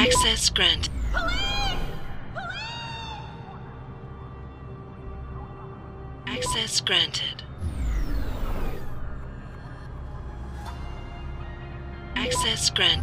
Access granted. Access granted. Access grant.